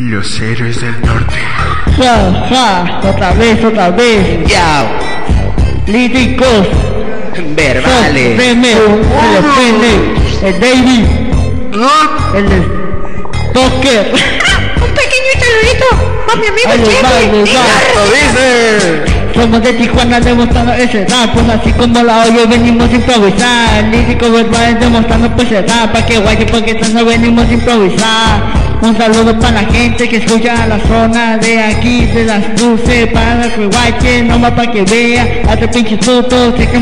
Los héroes del norte. Ja, ja, otra vez, otra vez. Ya, Líticos. verbales. Feme, el Fene, el David, el Poker. Un pequeño saludito a mi amigo Ahí les va, ahí Chepe. les va. ¡Lo dice! Somos de Tijuana demostrando ese rap, pues así como la oye venimos a improvisar. Lírico verbales demostrando pues el rap, pa' que guay, porque tanto venimos a improvisar. Un saludo para la gente que escucha la zona de aquí, de las luces, para que guache, nomás para que vea, a tu pinche fruto, sé que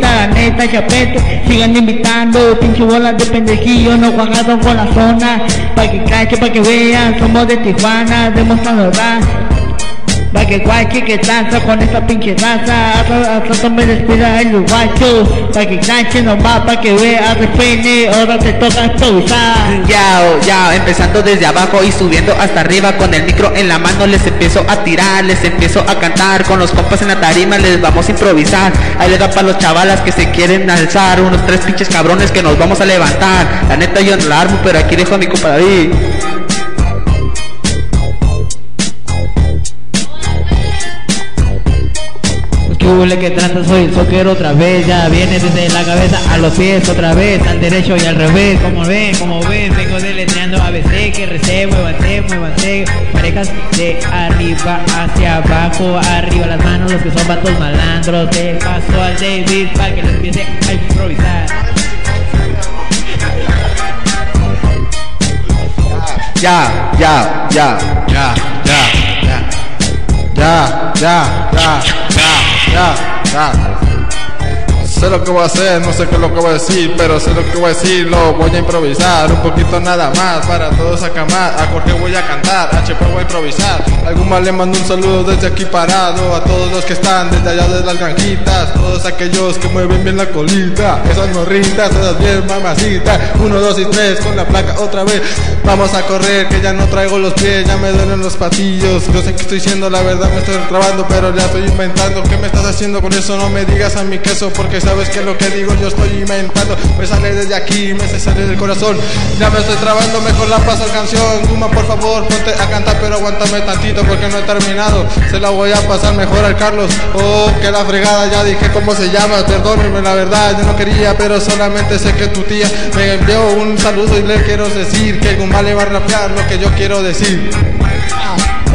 la neta, chapeto, sigan invitando, pinche bolas de pendejillo, no jugado con la zona, para que cache, para que vean, somos de Tijuana, demostrando rap. Pa' que guache que danza con esta pinche raza. Hasta hasta me despida el guacho Pa' que canche nomás, pa' que vea repene Ahora te toca improvisar Ya, ya, empezando desde abajo y subiendo hasta arriba con el micro en la mano les empiezo a tirar, les empiezo a cantar. Con los compas en la tarima les vamos a improvisar. Ahí les da para los chavalas que se quieren alzar, unos tres pinches cabrones que nos vamos a levantar. La neta yo no la armo, pero aquí dejo a mi compa Hule que trata soy el soccer otra vez Ya viene desde la cabeza a los pies otra vez Al derecho y al revés Como ven, como ven Vengo deletreando ABC Que recé, muévanse, muévanse Parejas de arriba hacia abajo Arriba las manos los que son vatos malandros De paso al David para que les empiece a improvisar. Ya, ya, ya. Ya, ya, ya. Ya, ya, ya, ya, ya, ya. Sé lo que voy a hacer, no sé qué es lo que voy a decir, pero sé lo que voy a decir, lo voy a improvisar, un poquito nada más, para todos acá más, a Jorge voy a cantar, a Chepe voy a improvisar, algún más le mando un saludo desde aquí parado, a todos los que están desde allá de las granjitas, todos aquellos que mueven bien la colita, esas morritas, todas bien mamacitas, uno, dos y tres, con la placa otra vez, vamos a correr, que ya no traigo los pies, ya me duelen los patillos, yo sé que estoy diciendo la verdad, me estoy trabando, pero ya estoy inventando, ¿qué me estás haciendo con eso? No me digas a mi queso, porque sabes que lo que digo yo estoy inventando, me sale desde aquí, me sale del corazón, ya me estoy trabando, mejor la paso la canción, Guma por favor, ponte a cantar, pero aguántame tantito, porque no he terminado, se la voy a pasar mejor al Carlos, oh, que la fregada, ya dije cómo se llama, perdónenme la verdad, yo no quería, pero solamente sé que tu tía me envió un saludo y le quiero decir que Guma le va a rapear lo que yo quiero decir.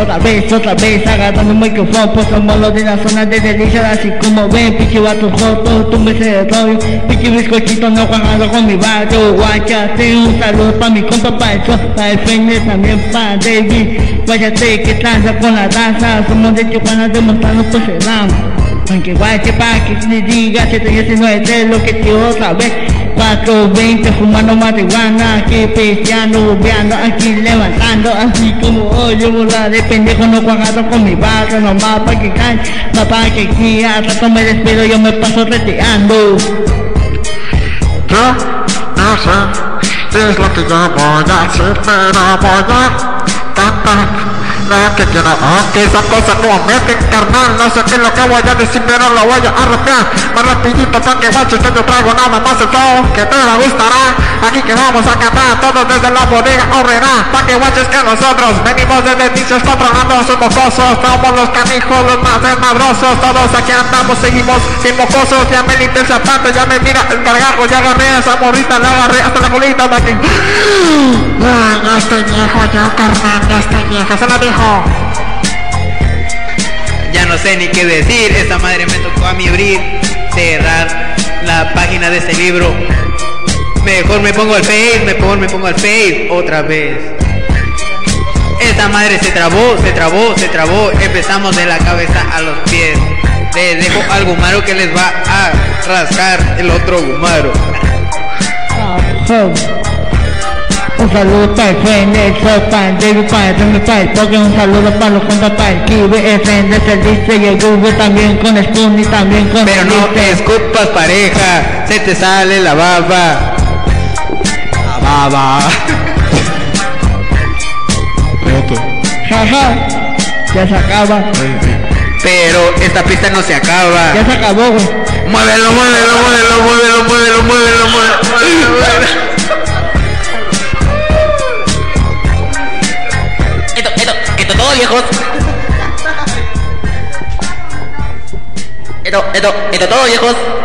Otra vez, otra vez, agarrando un micrófono, somos de la zona de delicia, así como ven, pinche vatos jotos, tú me de rollo, pinche bizcochito no jugando con mi barrio, guachate, un saludo pa' mi compa, pa' el pa' el también pa' David, guachate que tranza con la raza, somos de Tijuana demostrando pues el ramo. Aunque guache pa' que le diga 719 lo que te otra vez 420 fumando marihuana Que pisteando, bubeando, aquí levantando Así como hoy yo de pendejo no cuadrado con mi barrio Nomás pa' que cae, no pa' que aquí Al rato me despido yo me paso reteando. Yo no sé es lo que yo voy a hacer, pero voy a que quiero. Aunque esa cosa no me meten, carnal, no sé qué lo que voy a decir, pero lo voy a más rapidito pa' que guacho, yo traigo nada más el flow que te la gustará. Aquí que vamos a cantar todos desde la bodega horrera, pa' que guaches que nosotros venimos desde inicios controlando sus mocosos, somos los canijos, los más desmadrosos, todos aquí andamos, seguimos sin mocosos, ya me limpié el zapato, ya me mira el cargajo, ya agarré a esa morrita, la agarré hasta la colita de aquí. Ah, ya estoy viejo yo, carnal, ya estoy viejo. Se lo dijo. Ya no sé ni qué decir, esta madre me tocó a mí abrir, cerrar la página de este libro. Mejor me pongo al face, mejor me pongo al face otra vez. Esta madre se trabó, se trabó, se trabó. Empezamos de la cabeza a los pies. Les dejo al gumaro que les va a rascar el otro gumaro. Un saludo para el Fene, el Sol, para el David, para el Remy, para el Poké Un saludo para los compas, para el Kibe, el Fende, el Dice y el Google También con Spoon y también con Pero el no Dice. escupas pareja, se te sale la baba. La baba. Jaja, ya se acaba, Pero esta pista no se acaba. ya se acabó, güey. Muévelo, muévelo, muévelo, muévelo, Esto, esto, esto todo, viejos.